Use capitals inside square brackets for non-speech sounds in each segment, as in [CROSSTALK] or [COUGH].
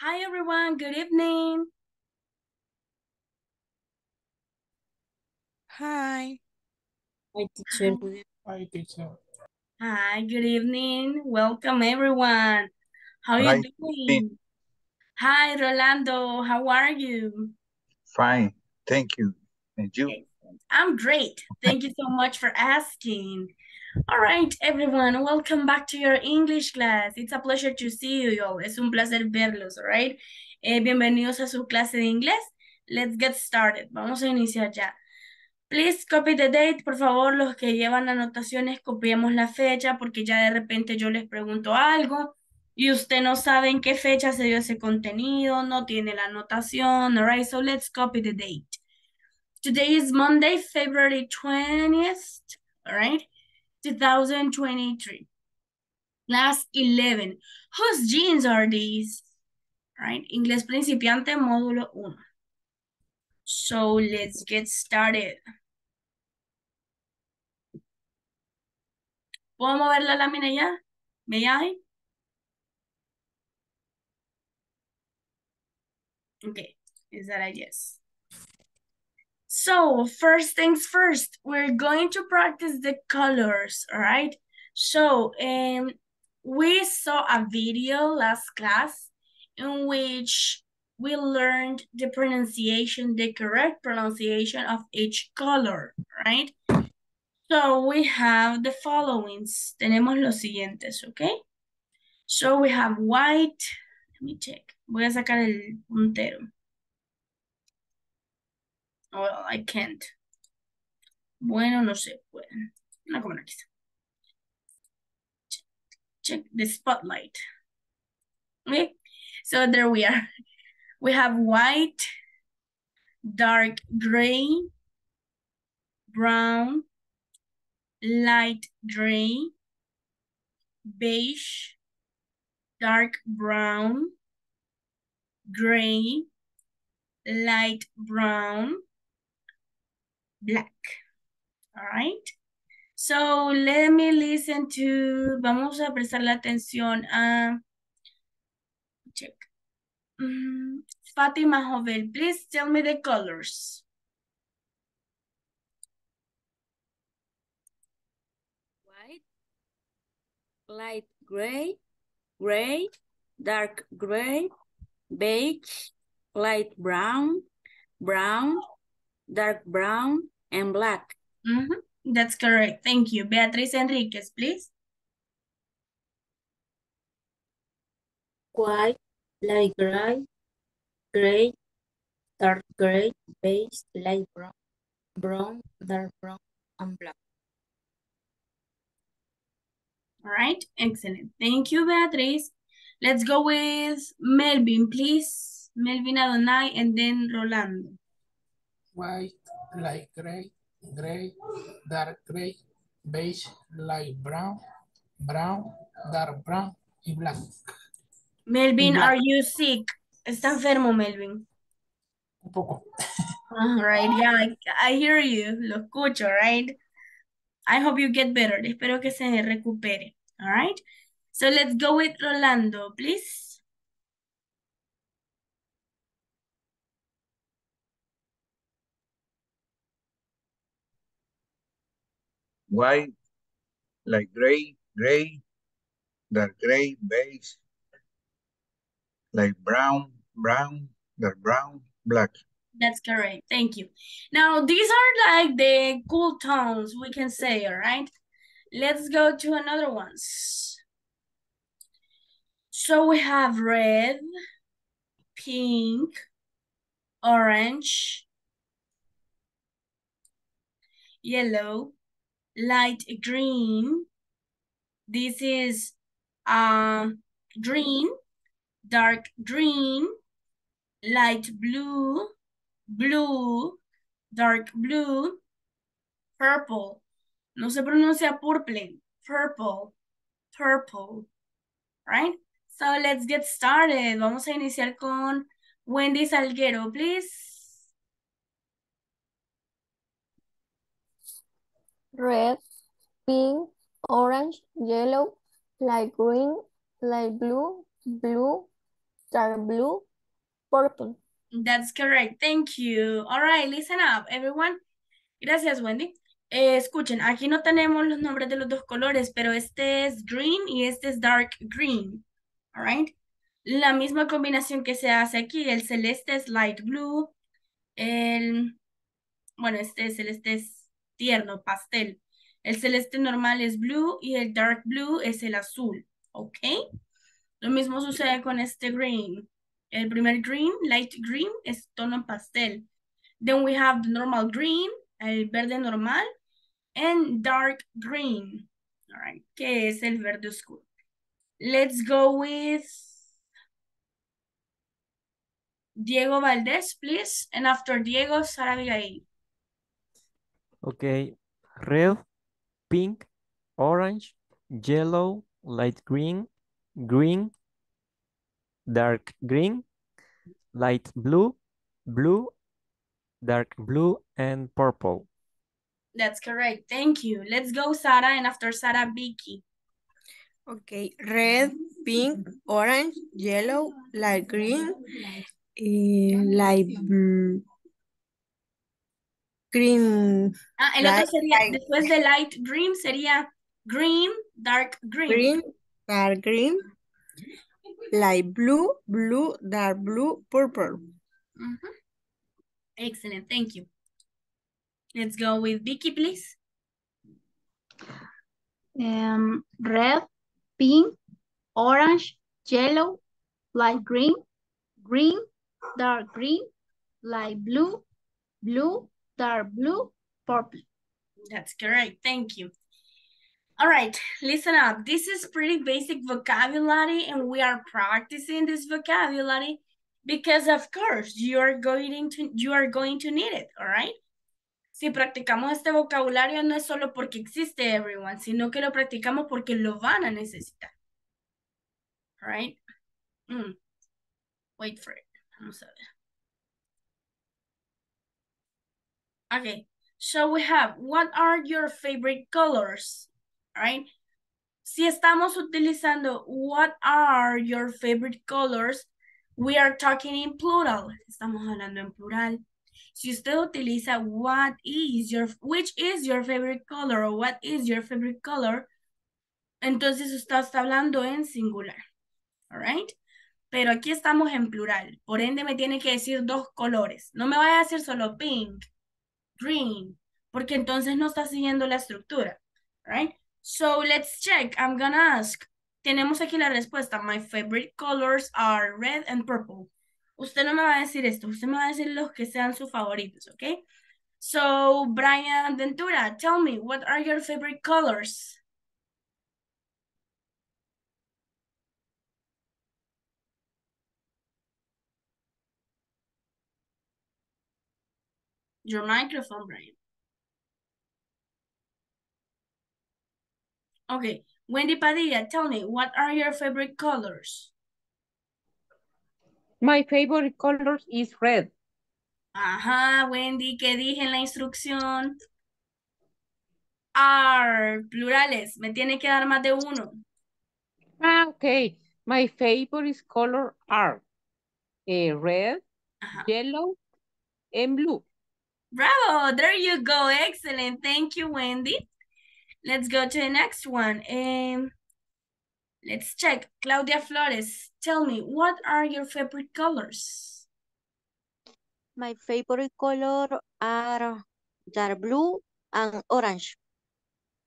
Hi, everyone. Good evening. Hi. Hi, teacher. Hi, teacher. Hi, good evening. Welcome, everyone. How are Hi, you doing? Hi, Rolando. How are you? Fine, thank you. And you? I'm great. Thank you so much for asking. All right, everyone, welcome back to your English class. It's a pleasure to see you all. Es un placer verlos, all right? Eh, bienvenidos a su clase de inglés. Let's get started. Vamos a iniciar ya. Please copy the date, por favor, los que llevan anotaciones, copiemos la fecha, porque ya de repente yo les pregunto algo y usted no sabe en qué fecha se dio ese contenido, no tiene la anotación, all right? So let's copy the date. Today is Monday, February 20th, all right? 2023. Class 11. Whose jeans are these? Right? Inglés principiante, módulo 1. So let's get started. ¿Puedo mover la lámina ya? ¿Me I? Okay, is that a yes? So first things first, we're going to practice the colors, all right? So um, we saw a video last class in which we learned the pronunciation, the correct pronunciation of each color, right? So we have the followings. Tenemos los siguientes, okay? So we have white. Let me check. Voy a sacar el puntero. Well, I can't. Bueno, no sé. Bueno, no como aquí. Check, check the spotlight. Okay, so there we are. We have white, dark gray, brown, light gray, beige, dark brown, gray, light brown, black. All right. So let me listen to, vamos a prestar la atención a, check. Mm, Fatima Jovel, please tell me the colors. White, light gray, gray, dark gray, beige, light brown, brown, dark brown, and black. Mhm, That's correct. Thank you. Beatriz Enriquez, please. White, light gray, gray, dark gray, beige, light brown, brown, dark brown, and black. All right. Excellent. Thank you, Beatriz. Let's go with Melvin, please. Melvin Adonai and then Rolando. White, light gray, gray, dark gray, beige, light brown, brown, dark brown y black. Melvin, Black. are you sick? Está enfermo, Melvin. Un poco. All right, yeah, I, I hear you. Lo escucho, right? I hope you get better. Espero que se recupere. All right? So let's go with Rolando, please. White, light gray, gray, dark gray, beige, light brown, brown, dark brown, black. That's correct. Thank you. Now, these are like the cool tones we can say, all right? Let's go to another ones. So we have red, pink, orange, yellow, light green. This is um green, dark green, light blue, blue, dark blue, purple. No se pronuncia purple, purple, purple, right? So let's get started. Vamos a iniciar con Wendy Salguero, please. Red, pink, orange, yellow, light green, light blue, blue, dark blue, purple. That's correct. Thank you. All right, listen up, everyone. Gracias, Wendy. Eh, escuchen, aquí no tenemos los nombres de los dos colores, pero este es green y este es dark green. All right. La misma combinación que se hace aquí, el celeste es light blue, el, bueno, este celeste es tierno, pastel. El celeste normal es blue y el dark blue es el azul, ¿ok? Lo mismo sucede con este green. El primer green, light green, es tono pastel. Then we have the normal green, el verde normal, and dark green, all right, que es el verde oscuro. Let's go with Diego Valdez, please. And after Diego, Sara Abigail. Okay, red, pink, orange, yellow, light green, green, dark green, light blue, blue, dark blue, and purple. That's correct. Thank you. Let's go, Sara, and after Sara, Vicky. Okay, red, pink, orange, yellow, light green, eh, light blue, green, Ah, el otro Light- sería, light- después de light green, sería green, dark green. green, dark green, light blue, blue, dark blue, purple. Mhm. Excellent. Thank you. Let's go with Vicky, please. um, red, pink, orange, yellow, light green, green, dark green, light blue, blue, dark blue, purple. That's correct. Thank you. All right, listen up. This is pretty basic vocabulary and we are practicing this vocabulary because of course you are going to you are going to need it, all right? Si practicamos este vocabulario no es solo porque existe everyone, sino que lo practicamos porque lo van a necesitar. All right? Mm. Wait for it. Vamos a ver. Okay. So we have, what are your favorite colors? All right. Si estamos utilizando what are your favorite colors, we are talking in plural. Estamos hablando en plural. Si usted utiliza what is your, which is your favorite color or what is your favorite color, entonces usted está hablando en singular. All right. Pero aquí estamos en plural. Por ende me tiene que decir dos colores. No me vaya a decir solo pink green, porque entonces no está siguiendo la estructura, right? So let's check. I'm gonna ask. Tenemos aquí la respuesta. My favorite colors are red and purple. Usted no me va a decir esto. Usted me va a decir los que sean sus favoritos, ¿ok? So, Brian Ventura, tell me, what are your favorite colors? Your microphone, Brian. Okay, Wendy Padilla, tell me, what are your favorite colors? My favorite color is red. Ajá, Wendy, ¿qué dije en la instrucción? Are, plurales, me tiene que dar más de uno. Ah, okay. My favorite color are eh, red, Ajá. yellow, and blue. Bravo, there you go, excellent. Thank you, Wendy. Let's go to the next one. Um, let's check. Claudia Flores, tell me, what are your favorite colors? My favorite color are dark blue and orange.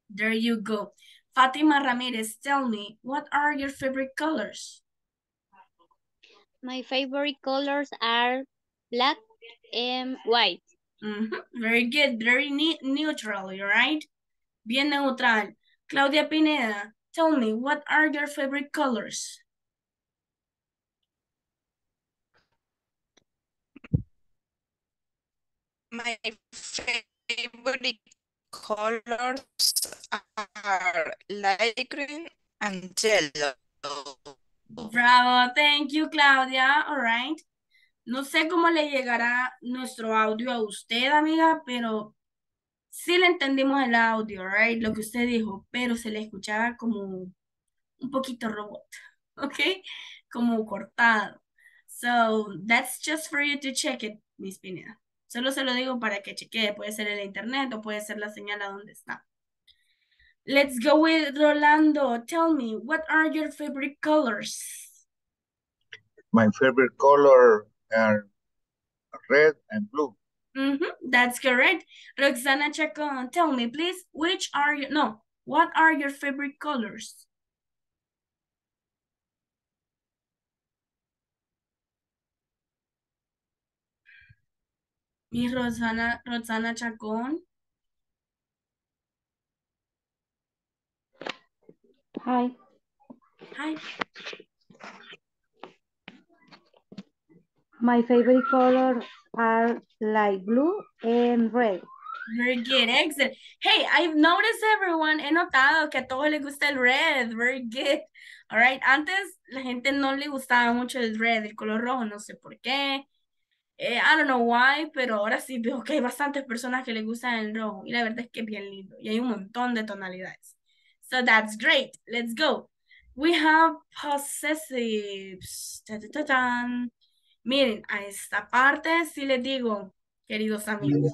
There you go. Fatima Ramirez, tell me, what are your favorite colors? My favorite colors are black and white. Mhm, Very good, very ne neutral, all right? Bien neutral. Claudia Pineda, tell me, what are your favorite colors? My favorite colors are light green and yellow. Bravo, thank you, Claudia, all right. No sé cómo le llegará nuestro audio a usted, amiga, pero sí le entendimos el audio, right? Lo que usted dijo, pero se le escuchaba como un poquito robot, [LAUGHS] ¿ok? Como cortado. So that's just for you to check it, Miss Pineda. Solo se lo digo para que chequee. Puede ser el internet o puede ser la señal a donde está. Let's go with Rolando. Tell me, what are your favorite colors? My favorite color are red and blue. Mm -hmm, that's correct. Roxana Chacon, tell me, please, which are you, no, what are your favorite colors? Miss Rosana, Roxana Chacón. Hi. Hi. My favorite colors are light blue and red. Very good, excellent. Hey, I've noticed everyone, he notado que a todos les gusta el red, very good. All right, antes la gente no le gustaba mucho el red, el color rojo, no sé por qué. Eh, I don't know why, pero ahora sí veo que hay bastantes personas que les gustan el rojo y la verdad es que es bien lindo y hay un montón de tonalidades. So that's great. Let's go. We have possessives. Miren, a esta parte sí les digo, queridos amigos,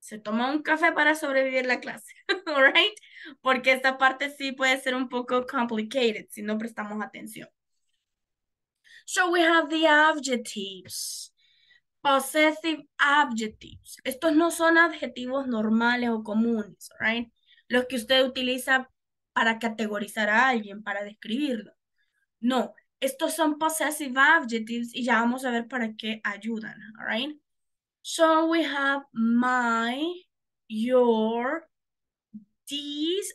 se toma un café para sobrevivir la clase, [LAUGHS] right? Porque esta parte sí puede ser un poco complicated si no prestamos atención. So we have the adjectives. Possessive adjectives. Estos no son adjetivos normales o comunes, right? Los que usted utiliza para categorizar a alguien, para describirlo. No, estos son possessive adjectives y ya vamos a ver para qué ayudan, all right? So we have my, your, these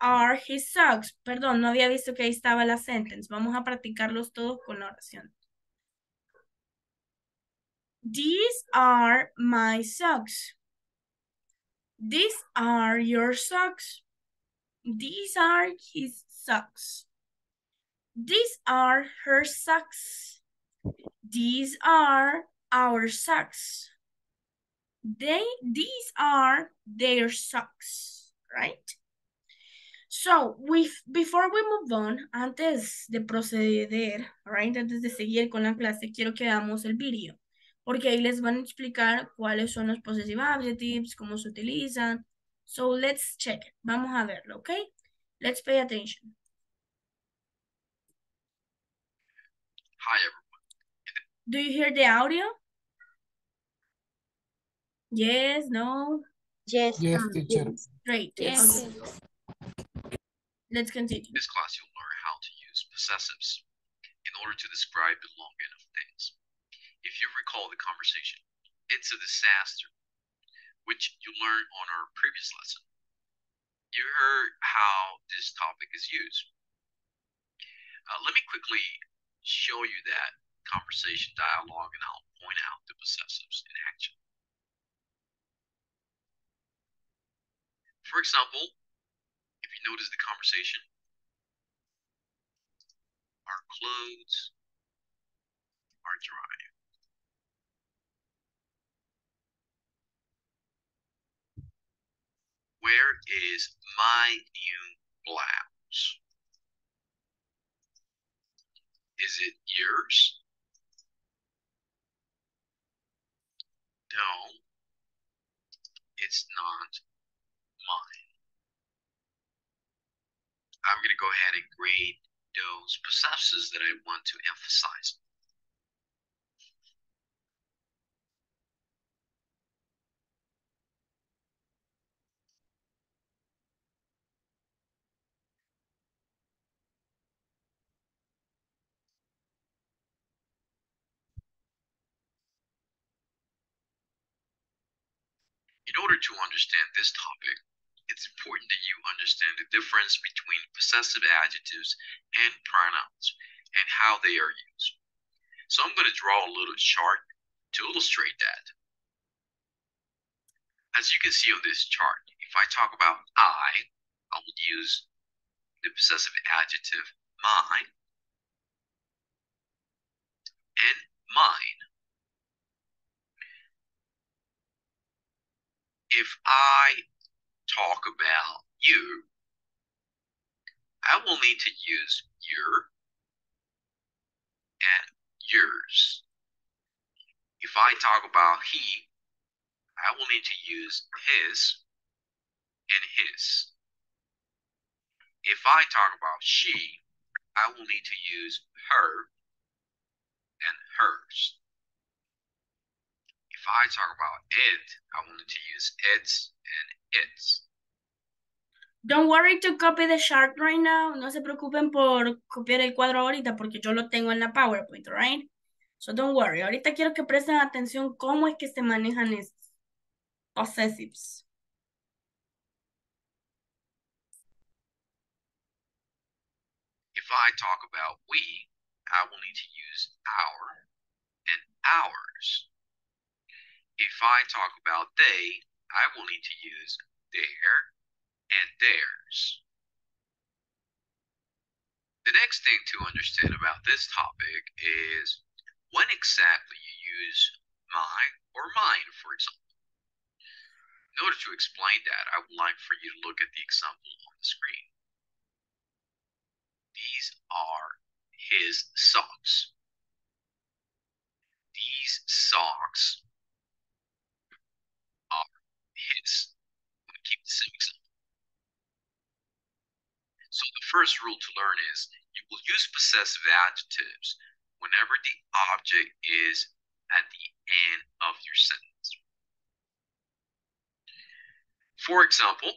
are his socks. Perdón, no había visto que ahí estaba la sentence. Vamos a practicarlos todos con la oración. These are my socks. These are your socks. These are his socks. These are her socks. These are our socks. They, these are their socks, right? So, we, before we move on, antes de proceder, right, antes de seguir con la clase, quiero que veamos el vídeo, porque ahí les van a explicar cuáles son los possessive adjectives, cómo se utilizan. So, let's check it. Vamos a verlo, okay? Let's pay attention. Hi, everyone. Do you hear the audio? Yes, no? Yes. Yes, teacher. yes. Great. Yes. Okay. Let's continue. In this class, you'll learn how to use possessives in order to describe belonging of things. If you recall the conversation, it's a disaster, which you learned on our previous lesson. You heard how this topic is used. Uh, let me quickly show you that conversation dialogue and I'll point out the possessives in action. For example, if you notice the conversation, our clothes are dry. Where is my new blouse? Is it yours? No, it's not mine. I'm going to go ahead and grade those possessives that I want to emphasize. To understand this topic, it's important that you understand the difference between possessive adjectives and pronouns and how they are used. So I'm going to draw a little chart to illustrate that. As you can see on this chart, if I talk about I, I will use the possessive adjective mine and mine. If I talk about you, I will need to use your and yours. If I talk about he, I will need to use his and his. If I talk about she, I will need to use her and hers. If I talk about it, I will need to use its and its. Don't worry to copy the chart right now. No se preocupen por copiar el cuadro ahorita porque yo lo tengo en la PowerPoint, right? So don't worry. Ahorita quiero que presten atención cómo es que se manejan estos possessives. If I talk about we, I will need to use our and ours. If I talk about they, I will need to use their and theirs. The next thing to understand about this topic is when exactly you use my or mine, for example. In order to explain that, I would like for you to look at the example on the screen. These are his socks. These socks to keep the same example. So the first rule to learn is you will use possessive adjectives whenever the object is at the end of your sentence. For example,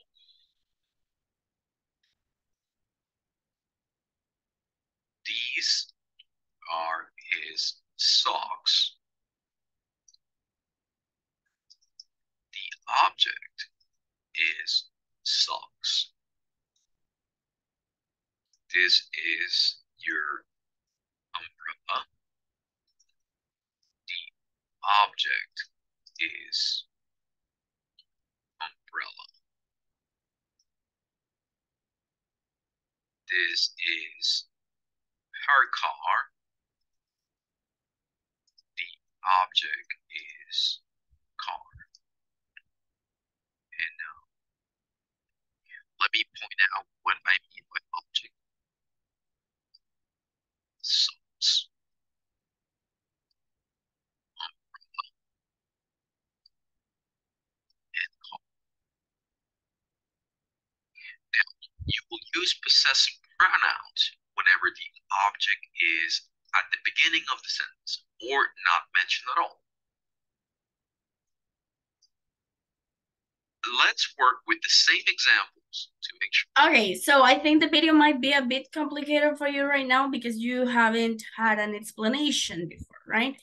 these are his socks. The object is socks. This is your umbrella. The object is umbrella. This is her car. The object is be 0.8 Let's work with the same examples to make sure. Okay, so I think the video might be a bit complicated for you right now because you haven't had an explanation before, right?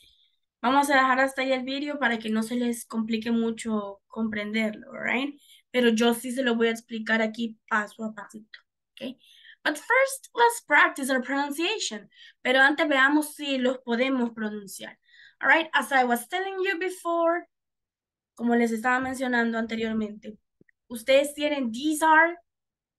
Vamos a dejar hasta ahí el video para que no se les complique mucho comprenderlo, right? Pero yo sí se lo voy a explicar aquí paso a pasito, okay? But first, let's practice our pronunciation. Pero antes veamos si los podemos pronunciar. All right, as I was telling you before, como les estaba mencionando anteriormente, ustedes tienen these are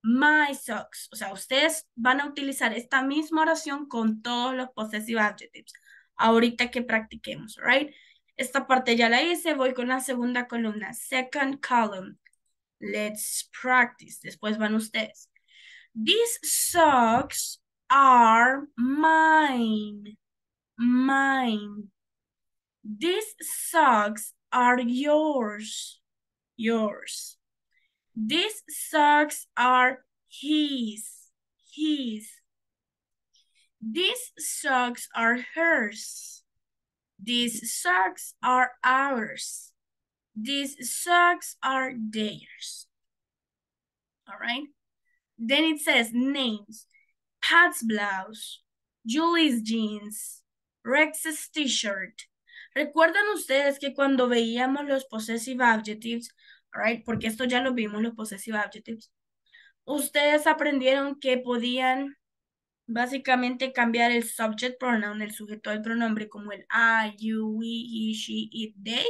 my socks. O sea, ustedes van a utilizar esta misma oración con todos los possessive adjectives. Ahorita que practiquemos, right? Esta parte ya la hice, voy con la segunda columna. Second column. Let's practice. Después van ustedes. These socks are mine. Mine. These socks are yours. Yours. These socks are his. His. These socks are hers. These socks are ours. These socks are theirs. All right. Then it says names. Pat's blouse. Julie's jeans. Rex's t-shirt. ¿Recuerdan ustedes que cuando veíamos los possessive adjectives, right? Porque esto ya lo vimos, los possessive adjectives. Ustedes aprendieron que podían básicamente cambiar el subject pronoun, el sujeto del pronombre, como el I, you, we, he, she, it, they.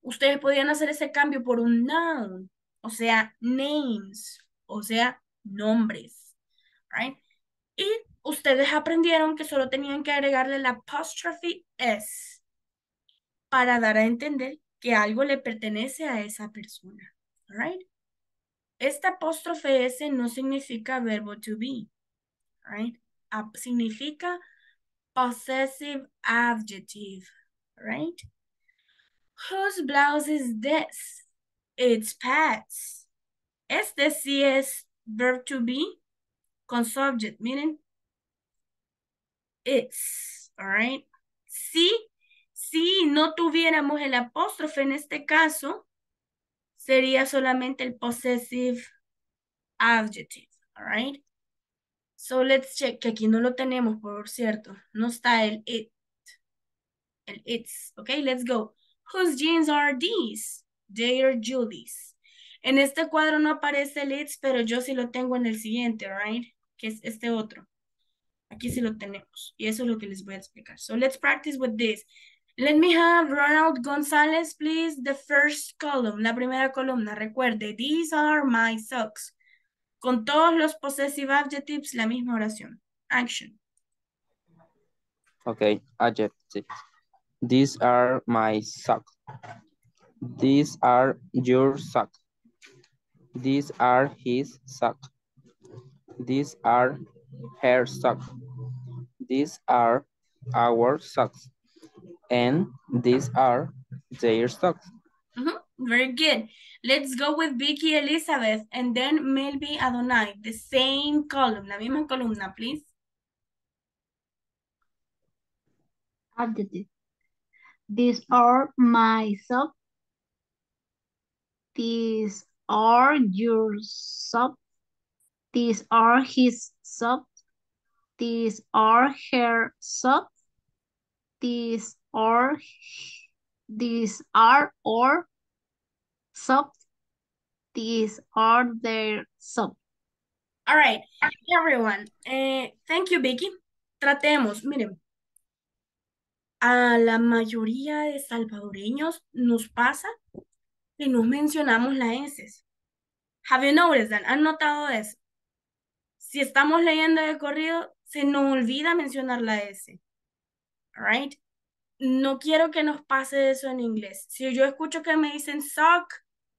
Ustedes podían hacer ese cambio por un noun, o sea, names, o sea, nombres, right? Y ustedes aprendieron que solo tenían que agregarle la apostrophe S para dar a entender que algo le pertenece a esa persona, right? Esta apóstrofe S no significa verbo to be, right? Ap- significa possessive adjective, right? Whose blouse is this? It's Pat's. Este sí es verb to be con subject, meaning it's, all right? Si, si no tuviéramos el apóstrofe en este caso, sería solamente el possessive adjective, all right? So let's check, que aquí no lo tenemos, por cierto. No está el it, el it's, okay? Let's go. Whose jeans are these? They are Julie's. En este cuadro no aparece el it's, pero yo sí lo tengo en el siguiente, right? Que es este otro. Aquí sí lo tenemos. Y eso es lo que les voy a explicar. So let's practice with this. Let me have Ronald Gonzalez, please. The first column, la primera columna. Recuerde, these are my socks. Con todos los possessive adjectives, la misma oración. Action. Okay, adjective. These are my socks. These are your socks. These are his socks. These are her socks. These are our socks. And these are their socks. Mhm, Very good. Let's go with Vicky Elizabeth and then Melby Adonai. The same column, la misma columna, please. Adjective. These are my socks. These are your socks. These are his socks. These are her socks. These are these are our socks. These are their socks. All right, everyone. Eh, thank you, Vicky. Tratemos, miren. A la mayoría de salvadoreños nos pasa que no mencionamos la S. Have you noticed that? ¿Han notado eso? Si estamos leyendo de corrido, se nos olvida mencionar la S. All right? No quiero que nos pase eso en inglés. Si yo escucho que me dicen sock,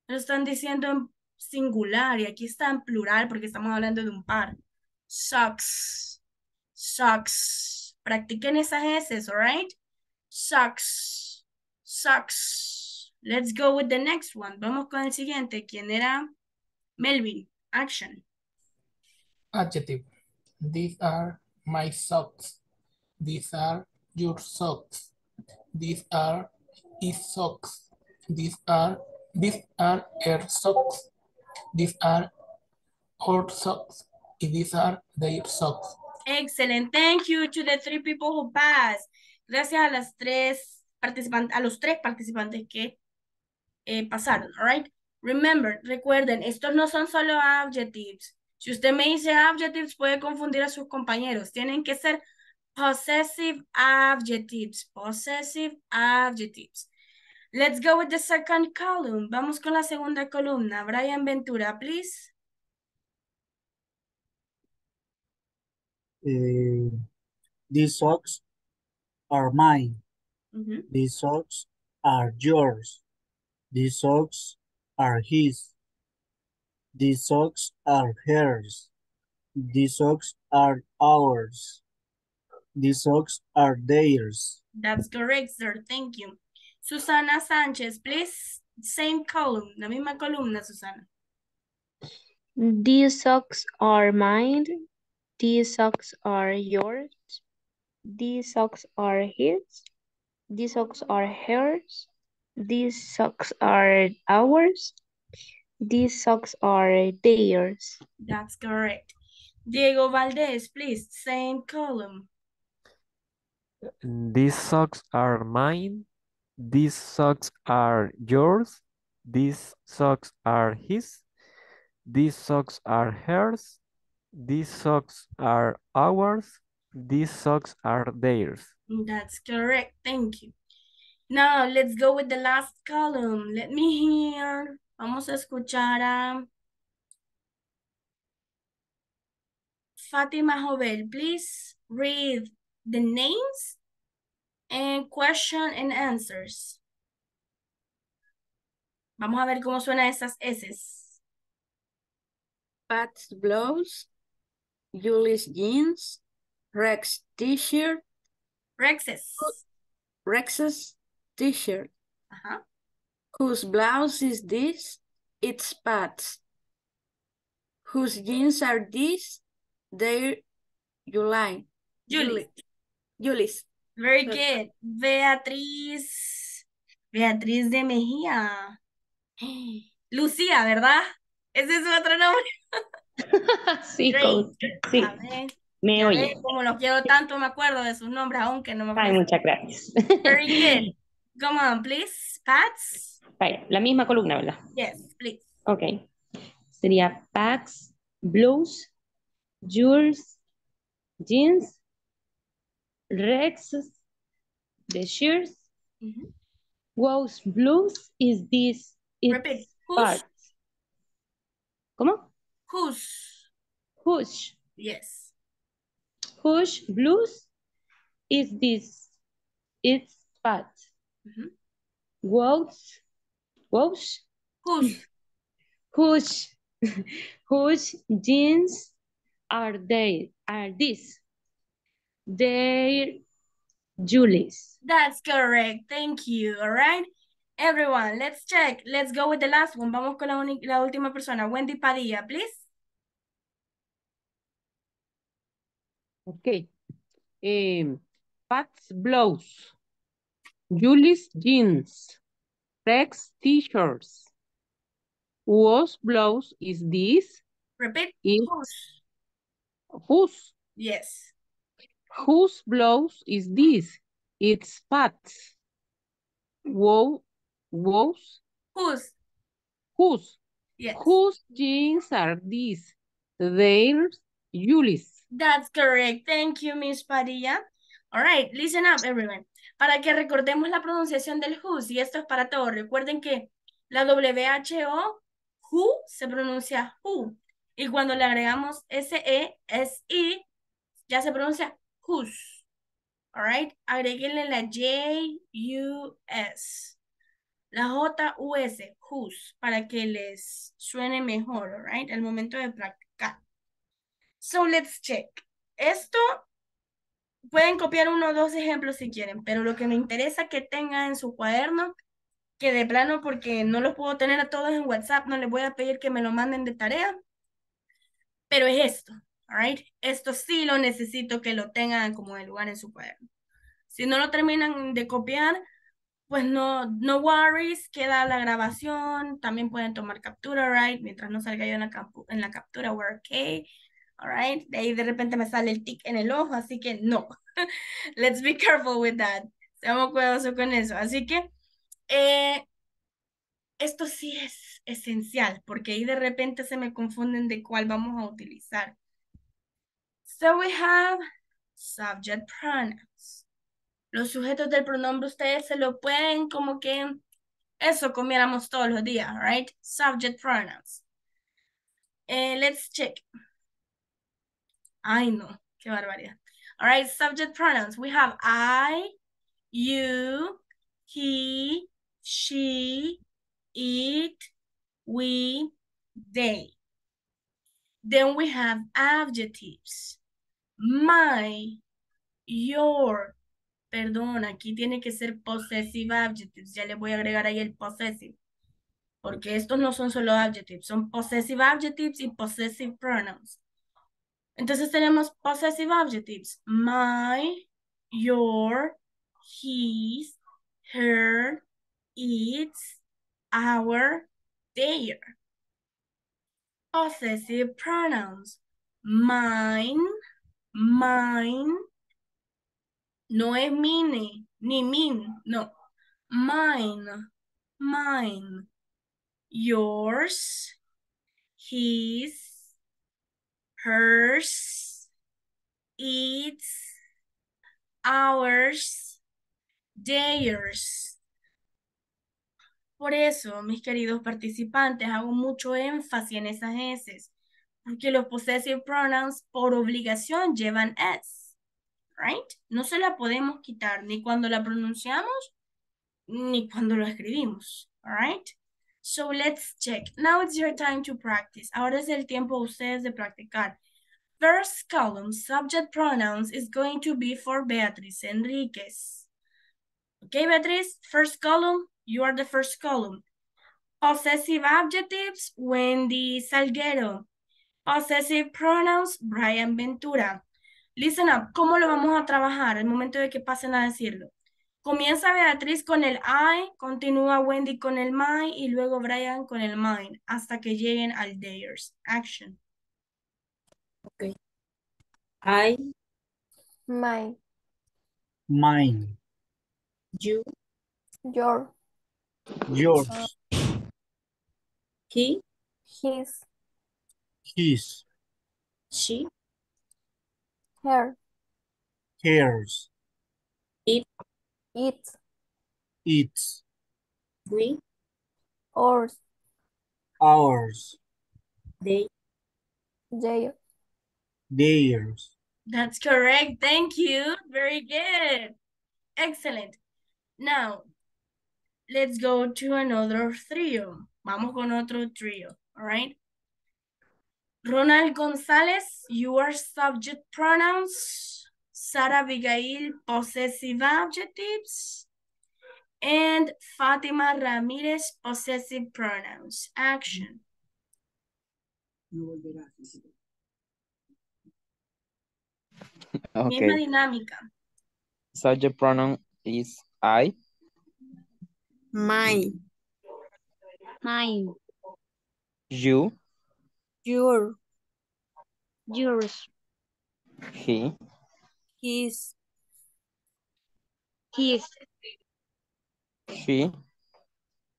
me lo están diciendo en singular y aquí está en plural porque estamos hablando de un par. Socks. Socks. Practiquen esas S, all right? Socks. Socks. Let's go with the next one. Vamos con el siguiente. ¿Quién era? Melvin. Action. Adjective. These are my socks. These are your socks. These are his socks. These are these are her socks. These are our socks. And these are their socks. Excellent. Thank you to the three people who passed. Gracias a las tres participantes, a los tres participantes que eh, pasaron, all right? Remember, recuerden, estos no son solo adjectives. Si usted me dice adjectives, puede confundir a sus compañeros. Tienen que ser possessive adjectives. Possessive adjectives. Let's go with the second column. Vamos con la segunda columna. Brian Ventura, please. Eh, these socks are mine. Mhm. These socks are yours. These socks are his. These socks are hers. These socks are ours. These socks are theirs. That's correct, sir. Thank you. Susana Sanchez, please. Same column, la misma columna, Susana. These socks are mine. These socks are yours. These socks are his. These socks are hers. These socks are ours. These socks are theirs. That's correct. Diego Valdez, please. Same column. These socks are mine. These socks are yours. These socks are his. These socks are hers. These socks are ours. These socks are theirs. That's correct. Thank you. Now, let's go with the last column. Let me hear. Vamos a escuchar a Fatima Jovel. Please read the names and question and answers. Vamos a ver cómo suenan esas S. Pat's blouse, Julie's jeans, Rex t-shirt, Rex's. Rex's t-shirt. Ajá. Whose blouse is this? It's Pat's. Whose jeans are these? They're July. Julie's. Julie's. Very good. Beatriz. Beatriz de Mejía. [GASPS] Lucía, ¿verdad? Ese es su otro nombre. [LAUGHS] Sí, coach. Sí, A ver, me ya oye. ves, como los quiero tanto, me acuerdo de sus nombres, aunque no me Ay, acuerdo. muchas gracias. Very good. [LAUGHS] Come on, please. Pats. Vaya, la misma columna, ¿verdad? Yes, please. Ok. Sería Pax, Blues, Jules, Jeans, Rex, the shirts, Mhm. Whose blues is this? It's Repeat. Whose? ¿Cómo? Whose? Whose, Yes. whose blues is this? It's part. Whose, [LAUGHS] whose, Whose? [LAUGHS] whose, whose jeans are they? Are these? They're Julie's. That's correct. Thank you. All right. Everyone, let's check. Let's go with the last one. Vamos con la, uni- la última persona. Wendy Padilla, please. Ok. Um, Pat's blouse. Julie's jeans. Rex t-shirts. Whose blouse is this? Repeat. Is Whose? whose? Yes. Whose blouse is this? It's Pat's. Who, whose? Whose? Whose? Yes. Whose jeans are these? They're Julie's. That's correct. Thank you, Miss Padilla. All right, listen up, everyone. Para que recordemos la pronunciación del whose, y esto es para todos. Recuerden que la WHO, who, se pronuncia who. Y cuando le agregamos SE, SI, ya se pronuncia whose. All right, agréguenle la J-U-S. La J-U-S, whose, para que les suene mejor, all right, al momento de practicar. So let's check. Esto pueden copiar uno o dos ejemplos si quieren, pero lo que me interesa que tengan en su cuaderno, que de plano, porque no los puedo tener a todos en WhatsApp, no les voy a pedir que me lo manden de tarea, pero es esto, all right? Esto sí lo necesito que lo tengan como de lugar en su cuaderno. Si no lo terminan de copiar, pues no, no worries, queda la grabación, también pueden tomar captura, right? Mientras no salga yo en la, en la captura, we're okay, alright? De ahí de repente me sale el tic en el ojo, así que no. [LAUGHS] Let's be careful with that. Seamos cuidadosos con eso. Así que eh, esto sí es esencial, porque ahí de repente se me confunden de cuál vamos a utilizar. So we have subject pronouns. Los sujetos del pronombre ustedes se lo pueden como que eso comiéramos todos los días, right? Subject pronouns. Eh, let's check. Ay, no, qué barbaridad. All right, subject pronouns. We have I, you, he, she, it, we, they. Then we have adjectives. My, your. Perdón, aquí tiene que ser possessive adjectives. Ya le voy a agregar ahí el possessive. Porque estos no son solo adjectives, son possessive adjectives y possessive pronouns. Entonces tenemos possessive adjectives. My, your, his, her, its, our, their. Possessive pronouns. Mine, mine. No es mine, ni min, no. Mine, mine. Yours, his, hers, its, ours, theirs. Por eso, mis queridos participantes, hago mucho énfasis en esas S, porque los possessive pronouns por obligación llevan S, right? No se la podemos quitar ni cuando la pronunciamos, ni cuando lo escribimos, all right? So let's check. Now it's your time to practice. Ahora es el tiempo de ustedes de practicar. First column, subject pronouns, is going to be for Beatriz Enriquez. Okay, Beatriz, first column, you are the first column. Possessive adjectives, Wendy Salguero. Possessive pronouns, Brian Ventura. Listen up, ¿cómo lo vamos a trabajar al momento de que pasen a decirlo? Comienza Beatriz con el I, continúa Wendy con el my y luego Brian con el mine hasta que lleguen al theirs. Action. Okay. I, My, Mine. you, your, Yours. he, his, His. she, her, Hers. it, it, Its. we, ours, Ours. they, their. Theirs. That's correct. Thank you. Very good. Excellent. Now, let's go to another trio. Vamos con otro trio. All right. Ronald Gonzalez, your subject pronouns. Sara Abigail, possessive adjectives. And Fatima Ramirez, possessive pronouns. Action. [LAUGHS] Misma Okay. dinámica. Subject pronoun is I. My, Mine, You. Your, yours, He. his, his, She.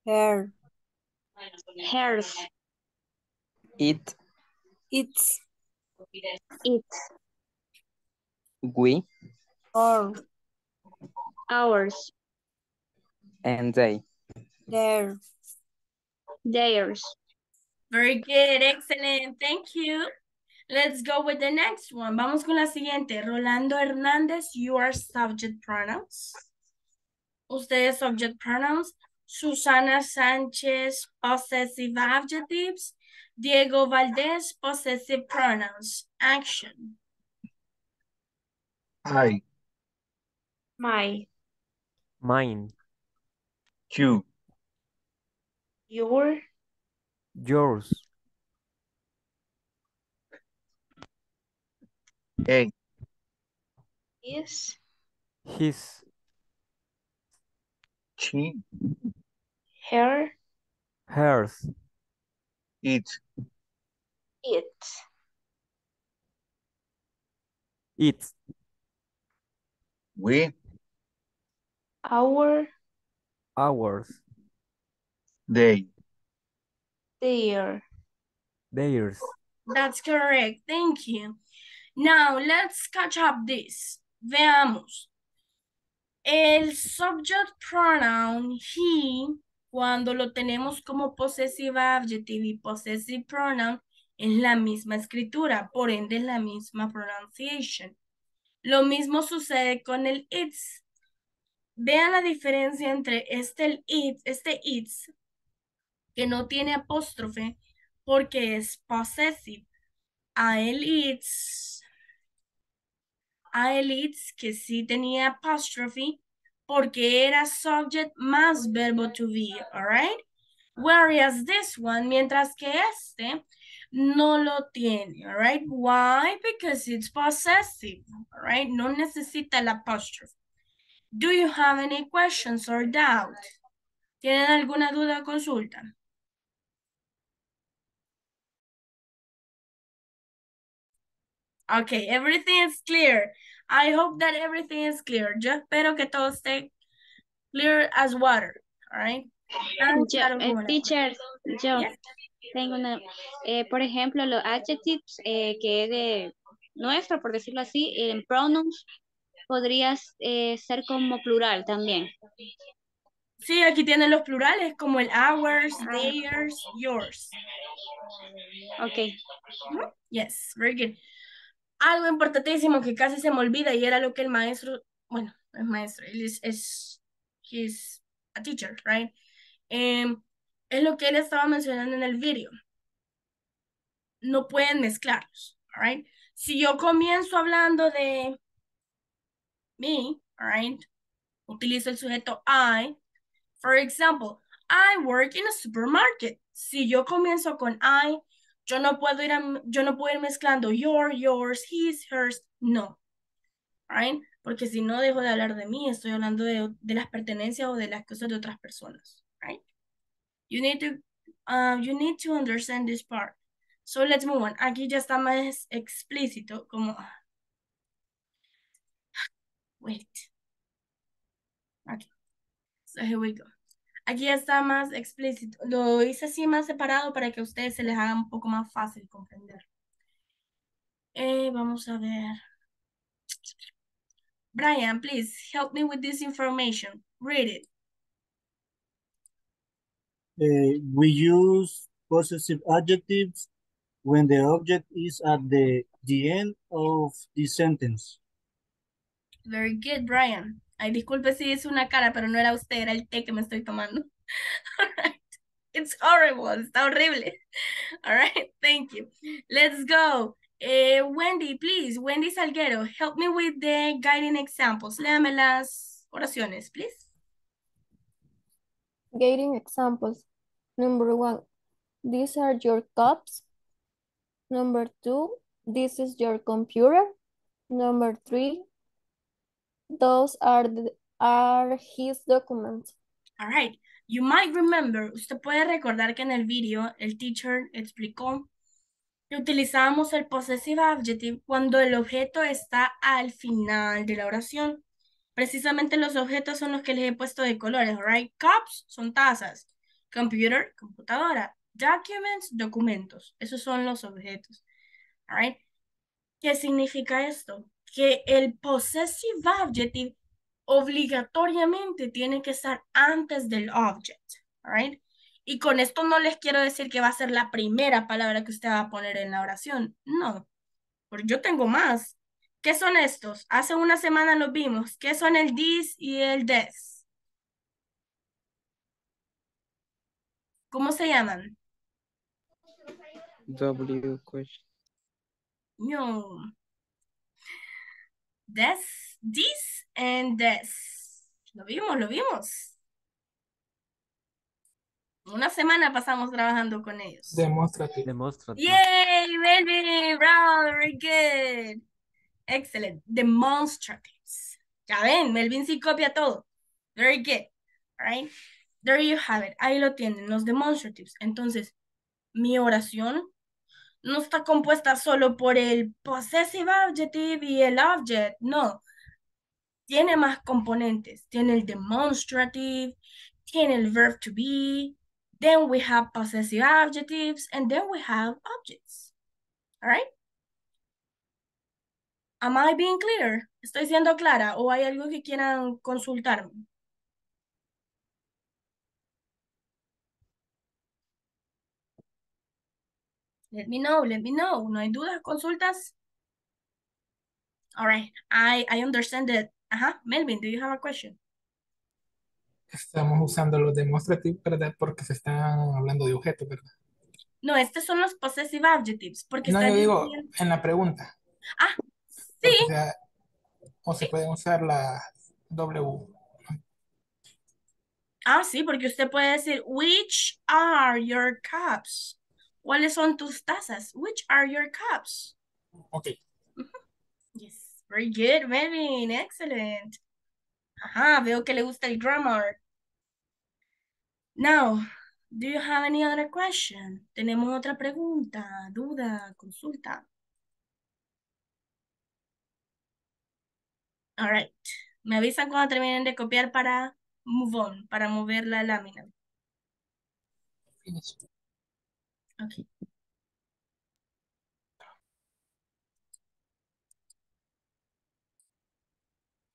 her, hers, It. its, its, We. or, ours, And they. their. theirs. Very good, excellent, thank you. Let's go with the next one. Vamos con la siguiente. Rolando Hernández, you are subject pronouns. Ustedes subject pronouns. Susana Sánchez, possessive adjectives. Diego Valdez, possessive pronouns. Action. I, My, Mine. you, your, Yours. a, his, His. she, her, Hers. it, it, It. we, our, Ours. they. Their. Theirs. That's correct, thank you. Now, let's catch up this. Veamos. El subject pronoun he, cuando lo tenemos como possessive adjective y possessive pronoun, es la misma escritura, por ende es la misma pronunciation. Lo mismo sucede con el its. Vean la diferencia entre este el it, este its, que no tiene apóstrofe, porque es possessive. A el its, a el its que sí tenía apostrophe, porque era subject más verbo to be, alright? Whereas this one, mientras que este no lo tiene, alright? Why? Because it's possessive, alright? No necesita el apostrophe. Do you have any questions or doubt? ¿Tienen alguna duda o consulta? Okay, everything is clear. I hope that everything is clear. Yo espero que todo esté clear as water, all right? Yo, eh, teacher, yo tengo una, eh, por ejemplo, los adjectives eh, que es de nuestro, por decirlo así, en pronouns, podrías eh, ser como plural también. Sí, aquí tienen los plurales como el ours, Ah. theirs, yours. Ok. Ujú. Yes, very good. Algo importantísimo que casi se me olvida y era lo que el maestro, bueno, el maestro, él es, es he's a teacher, right? Em, es lo que él estaba mencionando en el video. No pueden mezclarlos, all right? Si yo comienzo hablando de me, alright, utilizo el sujeto I. For example, I work in a supermarket. Si yo comienzo con I, yo no puedo ir, a- yo no puedo ir mezclando your, yours, his, hers, no. Right? Porque si no dejo de hablar de mí, estoy hablando de, de las pertenencias o de las cosas de otras personas. Right? You need to, um, you need to understand this part. So let's move on. Aquí ya está más explícito, como, wait. Okay. So here we go. Aquí está más explícito. Lo hice así más separado para que a ustedes se les haga un poco más fácil comprender. Eh, vamos a ver. Brian, please help me with this information. Read it. Uh, we use possessive adjectives when the object is at the, the end of the sentence. Very good, Brian. Ay, disculpe si es una cara, pero no era usted, era el té que me estoy tomando. [LAUGHS] Right. It's horrible. Está horrible. All right. Thank you. Let's go. Eh, Wendy, please. Wendy Salguero, help me with the guiding examples. Léame las oraciones, please. Guiding examples. Number one, these are your cups. Number two, this is your computer. Number three, those are the, are his documents. All right. You might remember, usted puede recordar que en el video el teacher explicó que utilizamos el possessive adjective cuando el objeto está al final de la oración. Precisamente los objetos son los que les he puesto de colores, right? Cups son tazas, computer, computadora, documents, documentos. Esos son los objetos, all right? ¿Qué significa esto? Que el possessive adjective obligatoriamente tiene que estar antes del object, right? Y con esto no les quiero decir que va a ser la primera palabra que usted va a poner en la oración, no, porque yo tengo más. ¿Qué son estos? Hace una semana los vimos. ¿Qué son el this y el des? ¿Cómo se llaman? W question. No. This, this and this. Lo vimos, lo vimos. Una semana pasamos trabajando con ellos. Demonstrative. Demonstrative. Yay, Melvin, bravo, very good. Excellent. Demonstratives. Ya ven, Melvin sí copia todo. Very good. All right. There you have it. Ahí lo tienen, los demonstratives. Entonces, mi oración no está compuesta solo por el possessive adjective y el object. No. Tiene más componentes. Tiene el demonstrative, tiene el verb to be, then we have possessive adjectives, and then we have objects. All right? Am I being clear? ¿Estoy siendo clara o hay algo que quieran consultarme? Let me know, let me know. ¿No hay dudas, consultas? All right, I, I understand that. Ajá, Melvin, do you have a question? Estamos usando los demonstrative, ¿verdad? Porque se están hablando de objetos, ¿verdad? No, estos son los possessive adjectives, porque No, yo digo diciendo- en la pregunta. Ah, sí. o sea, o se pueden usar la W. Ah, sí, porque usted puede decir, which are your cups? ¿Cuáles son tus tazas? Which are your cups? Ok. Yes, very good, Melvin, excellent. Ajá, veo que le gusta el grammar. Now, do you have any other question? ¿Tenemos otra pregunta, duda, consulta? All right. Me avisan cuando terminen de copiar para move on, para mover la lámina. Okay.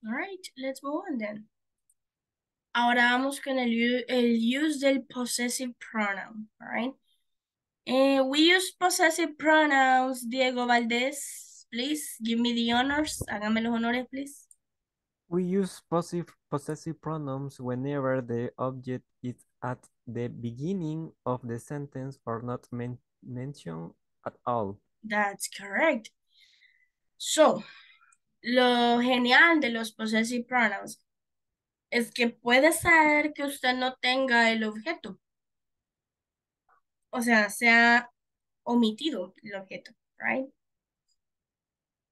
All right, let's move on then. Ahora vamos con el, el use del possessive pronoun, all right? Eh, we use possessive pronouns, Diego Valdez, please give me the honors. Hágame los honores, please. We use possessive, possessive pronouns whenever the object is at the beginning of the sentence or not men- mentioned at all. That's correct. So, lo genial de los possessive pronouns es que puede ser que usted no tenga el objeto. O sea, sea omitido el objeto, right?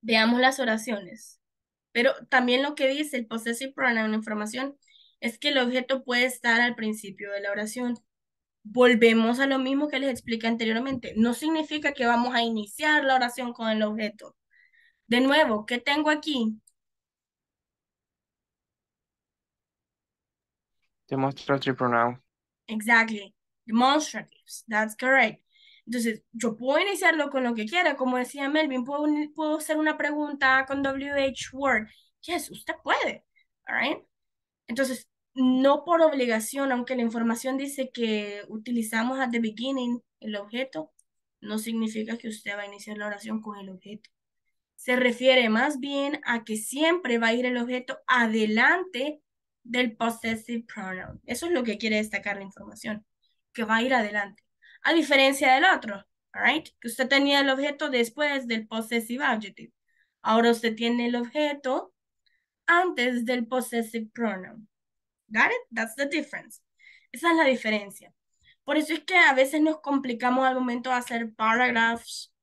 Veamos las oraciones. Pero también lo que dice el possessive pronoun en información es que el objeto puede estar al principio de la oración. Volvemos a lo mismo que les expliqué anteriormente. No significa que vamos a iniciar la oración con el objeto. De nuevo, ¿qué tengo aquí? Demonstrative pronoun. Exactly. Demonstratives. That's correct. Entonces, yo puedo iniciarlo con lo que quiera, como decía Melvin, puedo, puedo hacer una pregunta con WH Word. Yes, usted puede. All right? Entonces, no por obligación, aunque la información dice que utilizamos at the beginning el objeto, no significa que usted va a iniciar la oración con el objeto. Se refiere más bien a que siempre va a ir el objeto adelante del possessive pronoun. Eso es lo que quiere destacar la información, que va a ir adelante. A diferencia del otro, right? Que usted tenía el objeto después del possessive adjective. Ahora usted tiene el objeto antes del possessive pronoun. Got it? That's the difference. Esa es la diferencia. Por eso es que a veces nos complicamos al momento de hacer paragraphs,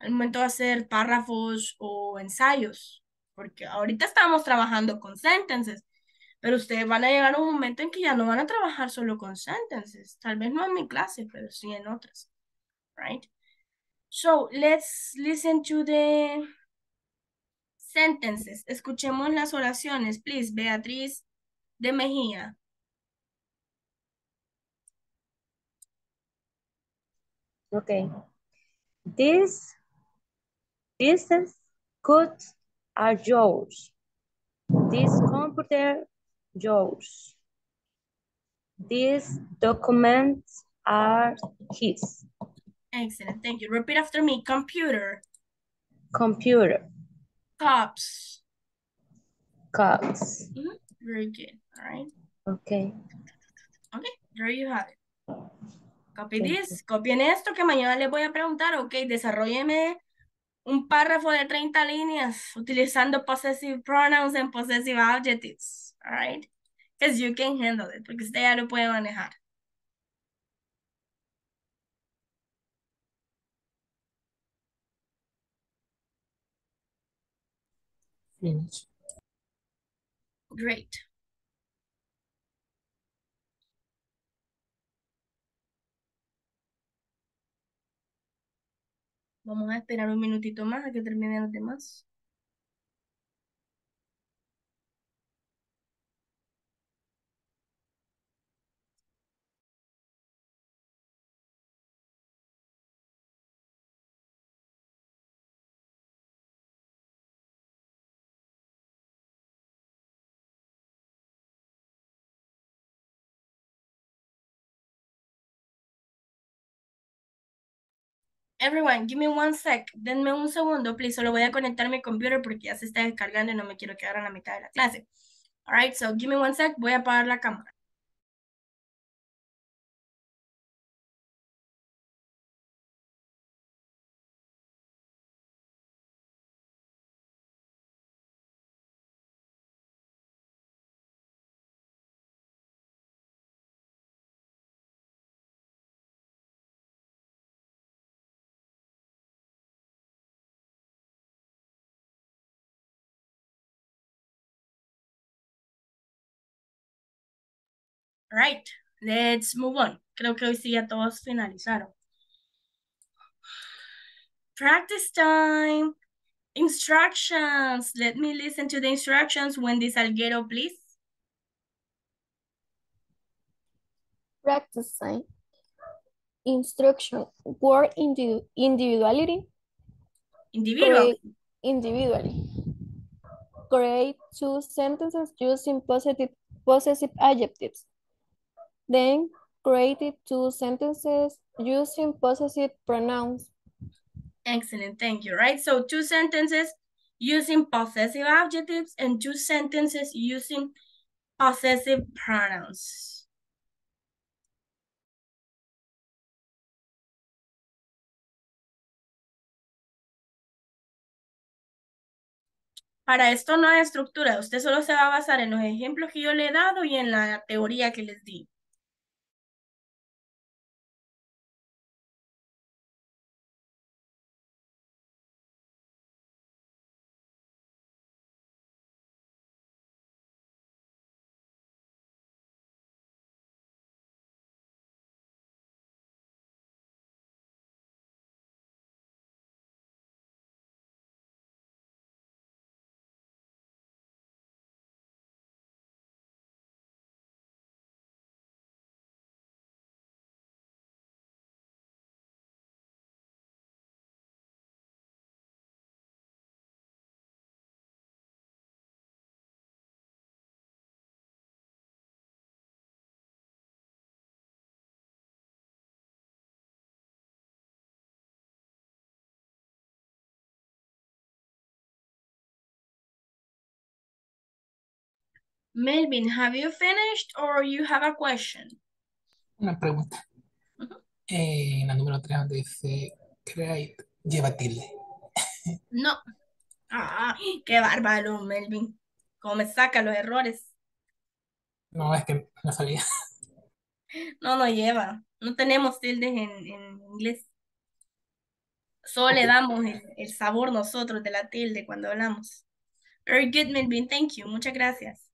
al momento de hacer párrafos o ensayos, porque ahorita estamos trabajando con sentences, pero ustedes van a llegar a un momento en que ya no van a trabajar solo con sentences. Tal vez no en mi clase, pero sí en otras. Right? So, let's listen to the sentences. Escuchemos las oraciones, please. Beatriz de Mejía. Okay. This these pieces goods are yours. This computer yours. These documents are his. Excellent, thank you. Repeat after me. Computer. Computer. Cups. Cups. Mm -hmm. Very good. All right. Okay. Okay, there you have it. Copy this. Copien esto que mañana les voy a preguntar. Ok, desarrolleme un párrafo de 30 líneas utilizando possessive pronouns and possessive adjectives. All right. Because you can handle it. Porque usted ya lo puede manejar. Finish. Great. Vamos a esperar un minutito más a que terminen los demás. Everyone, give me one sec. Denme un segundo, please. Solo voy a conectar mi computer porque ya se está descargando y no me quiero quedar en la mitad de la clase. All right, so give me one sec. Voy a apagar la cámara. Right, let's move on. Creo que hoy sí ya todos finalizaron. Practice time. Instructions. Let me listen to the instructions. Wendy Salguero, please. Practice time. Instruction. Word indi individuality. Individual. Create individually. Create two sentences using positive possessive adjectives. Then create two sentences using possessive pronouns. Excellent, thank you. Right, so two sentences using possessive adjectives and two sentences using possessive pronouns. Para esto no hay estructura, usted solo se va a basar en los ejemplos que yo le he dado y en la teoría que les di. Melvin, have you finished or you have a question? Una pregunta. Eh, en la número 3 donde dice create, lleva tilde. [LAUGHS] No. Ah, qué bárbaro, Melvin. ¿Cómo me saca los errores? No, es que no sabía. [LAUGHS] No, no lleva. No tenemos tildes en, en inglés. Solo le damos el, el sabor nosotros de la tilde cuando hablamos. Very good, Melvin. Thank you. Muchas gracias.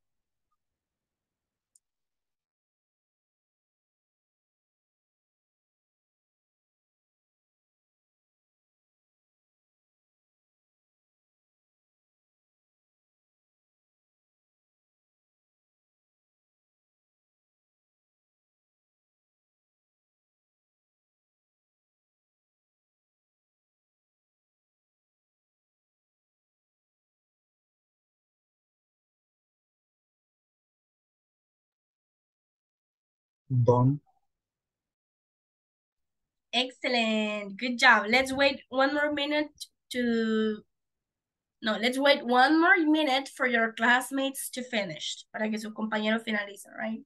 Done. Excellent. Good job. Let's wait one more minute to... No, let's wait one more minute for your classmates to finish. Para que sus compañeros finalicen, right?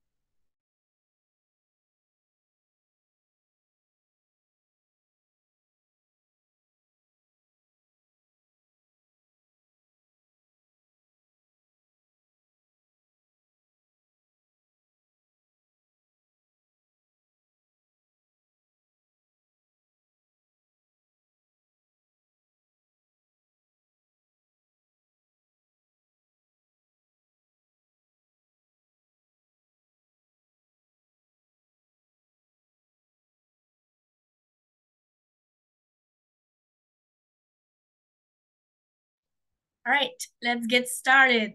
All right, let's get started.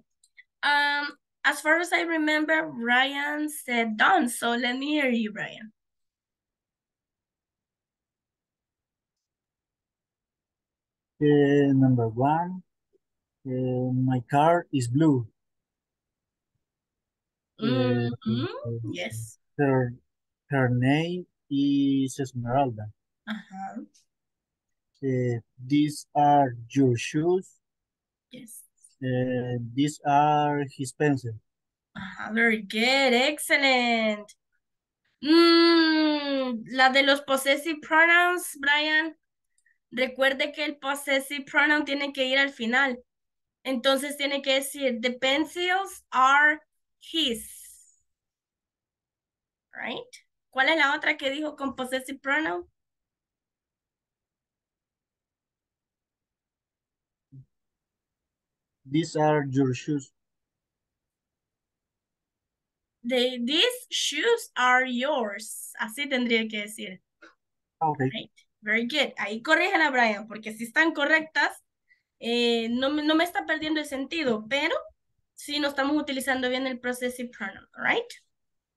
Um, as far as I remember, Ryan said done. So let me hear you, Ryan. Uh, number one, uh, my car is blue. Uh, Mhm, Yes. her, her name is Esmeralda. Uh-huh. Uh, these are your shoes. Yes. Uh, these are his pencils. Ajá, very good. Excellent. Mm, la de los possessive pronouns, Brian. Recuerde que el possessive pronoun tiene que ir al final. Entonces tiene que decir, the pencils are his. Right? ¿Cuál es la otra que dijo con possessive pronoun? These are your shoes. The, these shoes are yours. Así tendría que decir. Okay. Right. Very good. Ahí corrígela, Brian, porque si están correctas, eh, no, me- no me está perdiendo el sentido, pero sí no estamos utilizando bien el possessive pronoun, right?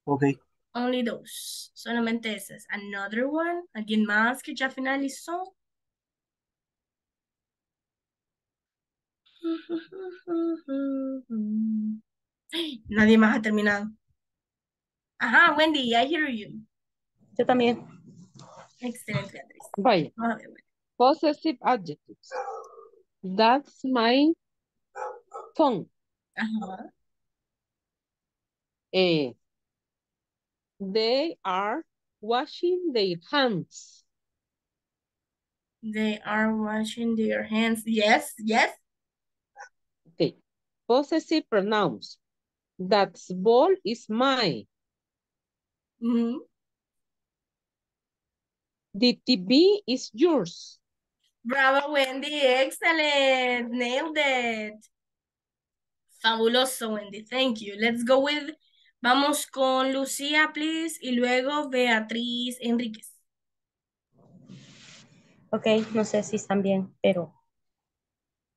Okay. Only those. Solamente esas. Another one. ¿Alguien más que ya finalizó? [LAUGHS] Nadie más ha terminado. Ajá, Wendy, I hear you. Yo también. Excelente, Beatriz. Vaya. Vamos a. Possessive adjectives. That's my phone. Ajá. Eh, they are washing their hands. They are washing their hands. Yes, yes. Possessive pronouns. That ball is mine. The TV is yours. Bravo, Wendy. Excellent. Nailed it. Fabuloso, Wendy. Thank you. Let's go with. Vamos con Lucía, please. Y luego Beatriz Enríquez. Ok, no sé si están bien, pero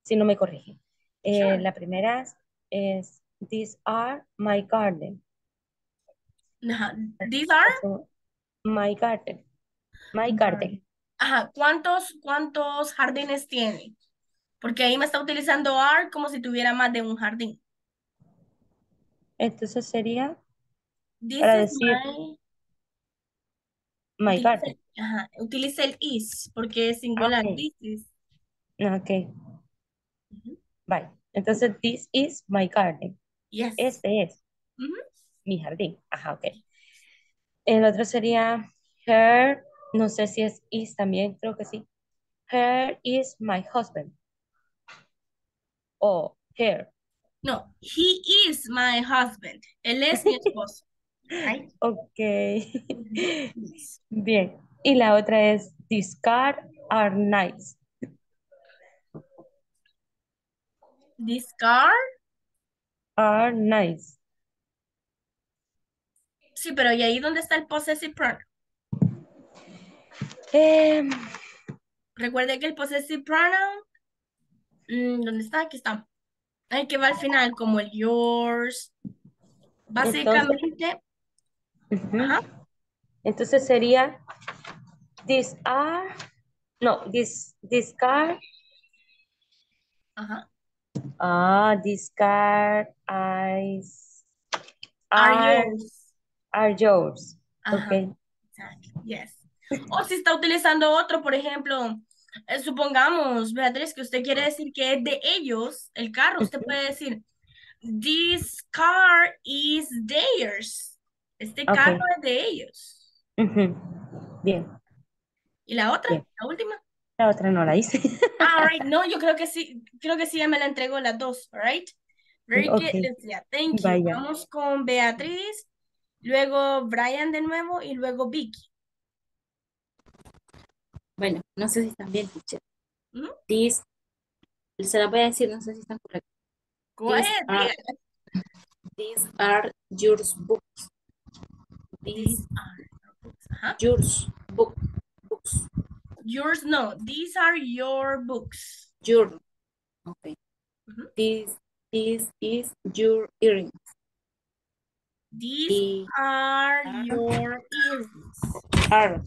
si no me corrigen. Eh, Sure. La primera es, these are my garden. Ajá. These are. So, my garden. My garden. Ajá. ¿Cuántos, cuántos jardines tiene? Porque ahí me está utilizando are como si tuviera más de un jardín. Entonces sería This para is decir my. my Utiliza, garden. ajá, utiliza el is porque es singular. Ok. This is. Ok. Bye. Entonces, this is my garden. Yes. Este es mi jardín. Ajá, ok. El otro sería her, no sé si es is también, creo que sí. Her is my husband. O her. No, he is my husband. Él es mi [LAUGHS] esposo. Right? Ok. Bien. Y la otra es these cars are nice. This car. Are nice. Sí, pero ¿y ahí dónde está el possessive pronoun? Em, Recuerde que el possessive pronoun, mm, ¿dónde está? Aquí está. Ahí que va al final, como el yours. Básicamente, ujú. ajá, Entonces sería these are no, this this car ajá. Ah this car is Are are yours. are yours. Ajá. Okay. Exactly. Yes. O si está utilizando otro, por ejemplo, eh, supongamos, Beatriz, que usted quiere decir que es de ellos, el carro, usted puede decir, this car is theirs. Este carro es de ellos. Bien. ¿Y la otra? Bien. La última. La otra no la hice. [LAUGHS] Ah, all right. No, yo creo que sí, creo que sí ya me la entregó las dos, all right? Very Ok. good, Lucía. Thank you. Vaya. Vamos con Beatriz, luego Brian de nuevo y luego Vicky. Bueno, no sé si están bien, teacher. Ujú. These, se las voy a decir, no sé si están correctas. Go These are, these are your books. These These are your books. Book, books. Yours, no. These are your books. Your. Okay. This, this is your earring. These are your earrings. are.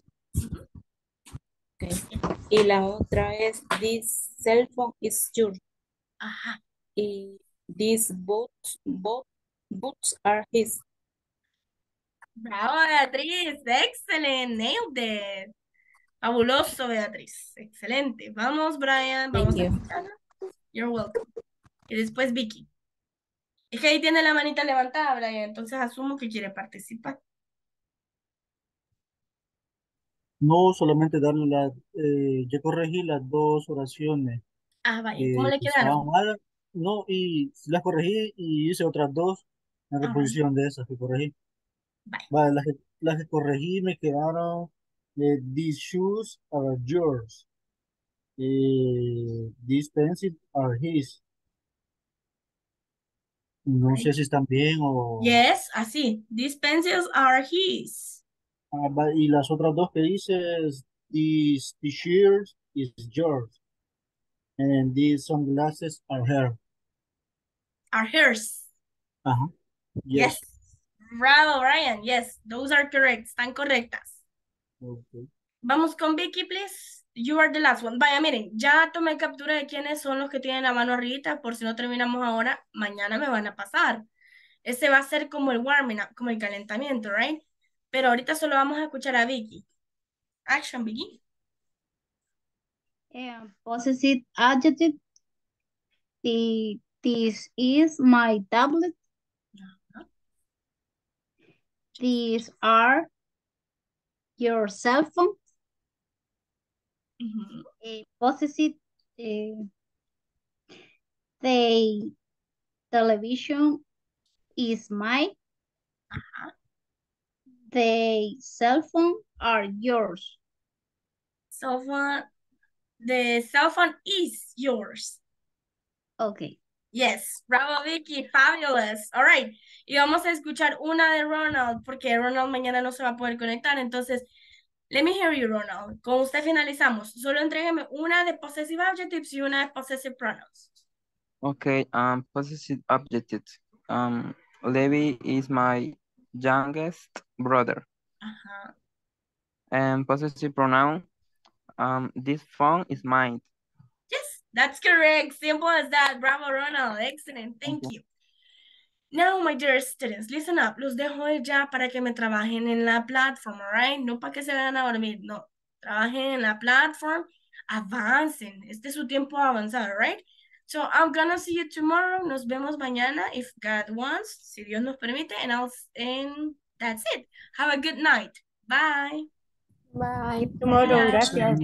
Okay. Y la otra es this cell phone is yours. Ajá. Y these boots, both boots are his. Bravo, Beatriz. Excellent. Nailed it. Fabuloso, Beatriz. Excelente. Vamos, Brian. Thank Vamos a you. escucharla. You're welcome. Y después Vicky. Es que ahí tiene la manita levantada, Brian. Entonces asumo que quiere participar. No solamente darle la, eh, yo corregí las dos oraciones Ah, vaya. ¿Cómo eh, le que estaban quedaron? malas. No, y las corregí y hice otras dos en Ajá. reposición de esas que corregí. Vaya. Vale, las que, las que corregí me quedaron, eh, these shoes are yours. Eh, these pencils are his. No sé si están bien o... Yes, así. These pencils are his. Ah, y las otras dos que dices, these t-shirts is yours. And these sunglasses are her. Are hers. Ajá. Yes. Yes. Bravo, Brian. Yes, those are correct. Están correctas. Okay. Vamos con Vicky, please. You are the last one. Vaya, miren, ya tomé captura de quiénes son los que tienen la mano arriba, por si no terminamos ahora, mañana me van a pasar. Ese va a ser como el warming up, como el calentamiento, right? Pero ahorita solo vamos a escuchar a Vicky. Action, Vicky. Eh, possessive adjective. The, this is my tablet. These are your cell phone. Ujú. Eh, possessive. eh, they, television is mine. The cell phone are yours. Cell phone, the cell phone is yours. Okay. Yes, bravo Vicky, fabulous. All right. Y vamos a escuchar una de Ronald porque Ronald mañana no se va a poder conectar. Entonces, let me hear you, Ronald. Con usted finalizamos. Solo entrégueme una de possessive adjectives y una de possessive pronouns. Okay, um, possessive adjectives. Um, Levi is my youngest brother. Ajá. And possessive pronoun, um, this phone is mine. That's correct. Simple as that. Bravo, Ronald. Excellent. Thank you. Now, my dear students, listen up. Los dejo ya para que me trabajen en la platform, all right? No para que se vayan a dormir, no. Trabajen en la platform, avancen. Este es su tiempo de avanzar, all right? So, I'm gonna see you tomorrow. Nos vemos mañana, if God wants, si Dios nos permite, and I'll, and that's it. Have a good night. Bye. Bye. Tomorrow, Bye. gracias.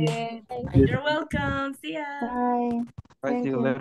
You're welcome. See ya. Bye. Bye, see you later.